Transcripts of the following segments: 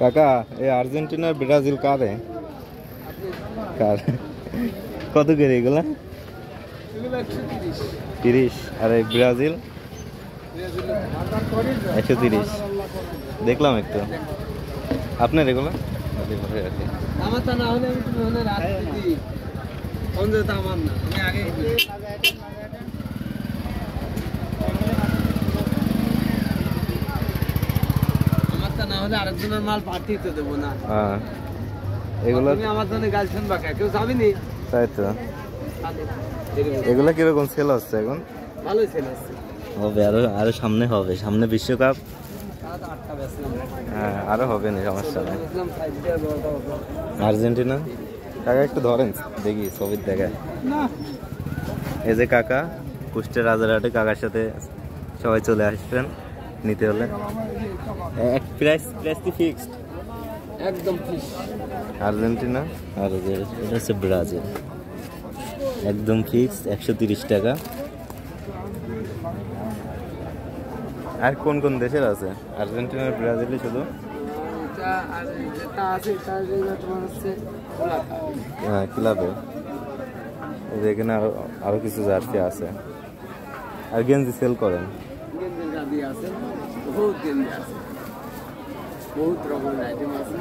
কাকা, এই আর্জেন্টিনার ব্রাজিল কারে? কার? কত করে এগুলা? তিরিশ। আর এই ব্রাজিল? একশো তিরিশ। দেখলাম একটু। আপনার এগুলো? আমার না হলে আমি তুমি হলে রাত দিই কোন যেটা আমার না আমি আগে আমার তো না হলে আরেকজনের মাল পাঠিয়ে তো দেবো না। হ্যাঁ। এগুলো তুমি আমার জন্য গাল শুনবা কেউ যাবিনি? তাই তো। এগুলো কীরকম সেল হচ্ছে এখন? ভালোই ছিল আসছে হবে আরও আরও সামনে হবে। সামনে বিশ্বকাপ। হ্যাঁ আরও হবে না সমস্যা নেই। আর্জেন্টিনা? কাকা একটু ধরেন দেখি ছবির দেখায় না। এই যে কাকা কুষ্টের রাজারহাটে কাকার সাথে সবাই চলে আসবেন। নিতে হলে? এক প্রাইস প্রাইস কি ফিক্সড। একদম আর্জেন্টিনা? আর এটা হচ্ছে ব্রাজিল। একদম ফিক্সড একশো তিরিশ টাকা। আর কোন কোন দেশের আছে? আর্জেন্টিনা আর ব্রাজিলে শুধু হ্যাঁ ক্লাবে। এখানে আরও কিছু জার্সি আছে। আর গেঞ্জি সেল করেন? বহুত আছে। বহুত রকমের আইটেম আছে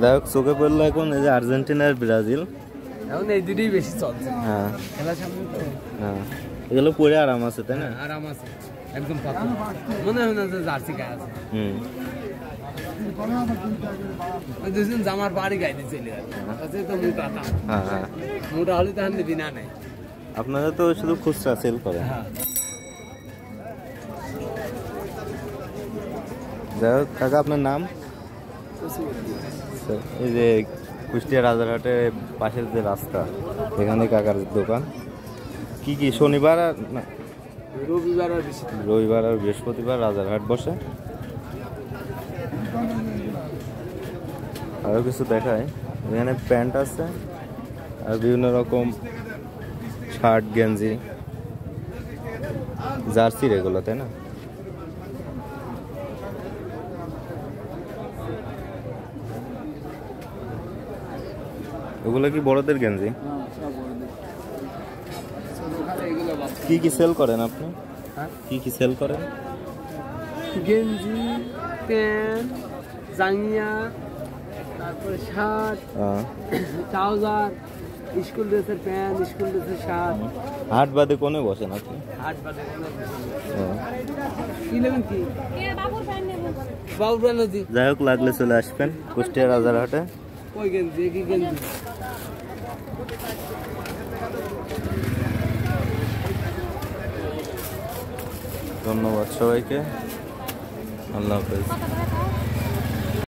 যাই হোক চোখে পড়ল এখন এই যে আর্জেন্টিনা আর ব্রাজিল এখন এই দুটোই বেশি চলছে হ্যাঁ খেলার সামনে হ্যাঁ এগুলো পরে আরাম আছে তাই না? আরাম আছে। একদম পাতলা। মনে হয় না যে জার্সি গায়ে আছে। হুম দুজন জামার বাড়ি গাইতে চলে যাবে আছে তো মোটা হ্যাঁ মোটা হলে তাহলে নিবি না নেই। আপনারা তো শুধু খুচরা সেল করেন হ্যাঁ যাই হোক কাকা আপনার নাম? স্যার, এই যে কুষ্টিয়া রাজারহাটের পাশের যে রাস্তা এখানে কাকার দোকান। কি কি শনিবার আর না? রবিবার আর রবিবার আর বৃহস্পতিবার রাজারহাট বসে। আরও কিছু দেখায় এখানে প্যান্ট আছে আর বিভিন্ন রকম শার্ট গেঞ্জি জার্সির এগুলো তাই না? ওগুলো কি বড়দের গেঞ্জি? হ্যাঁ সব বড়দের। ছোটখাটো এগুলো বাদ কি কি সেল করেন আপনি? হ্যাঁ? কি কি সেল করেন? গেঞ্জি প্যান্ট জাঙ্গিয়া তারপরে শার্ট ট্রাউজার স্কুল ড্রেসের প্যান্ট স্কুল ড্রেসের শার্ট। হাট বাদে কোনে বসেন আপনি? হাট বাদে কোনো কিছু নেই। ও। কি? নেবেন বাবুর প্যান্ট যাই হোক লাগলে চলে আসবেন কুষ্টিয়া রাজারহাটে। ওই গেঞ্জি কি গেঞ্জি? ধন্যবাদ সবাইকে। আল্লাহ হাফেজ।